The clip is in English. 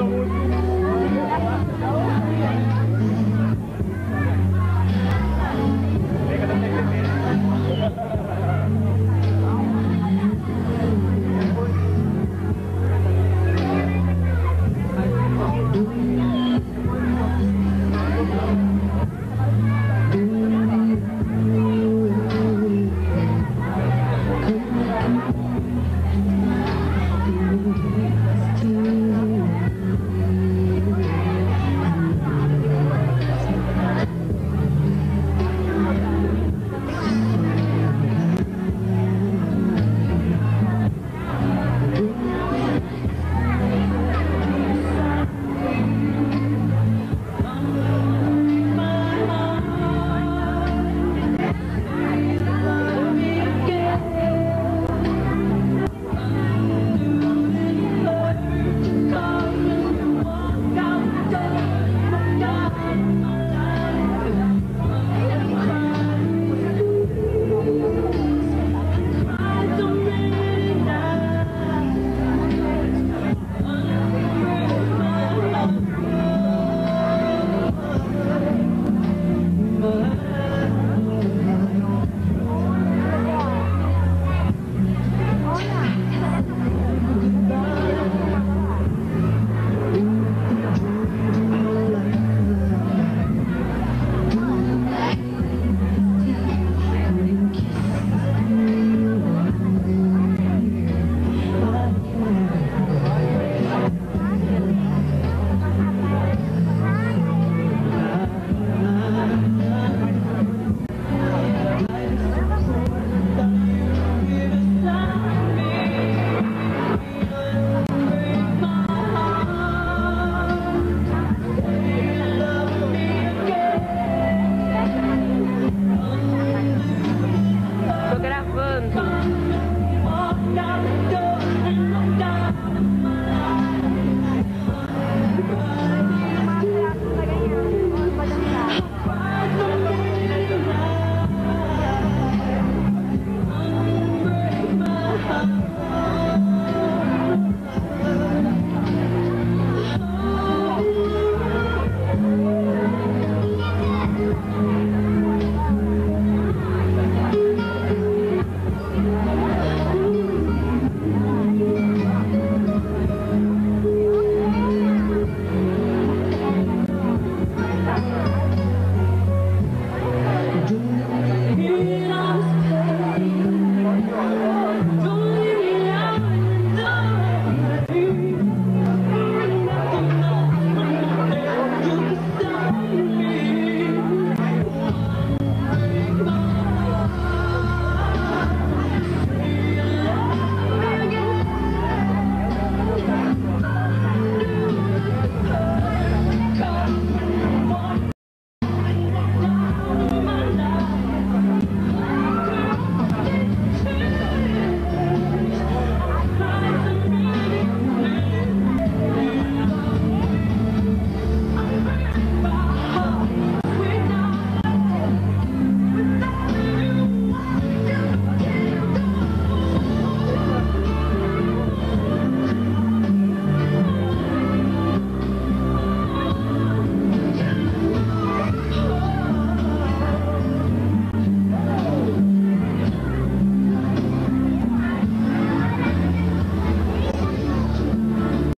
Lord. England.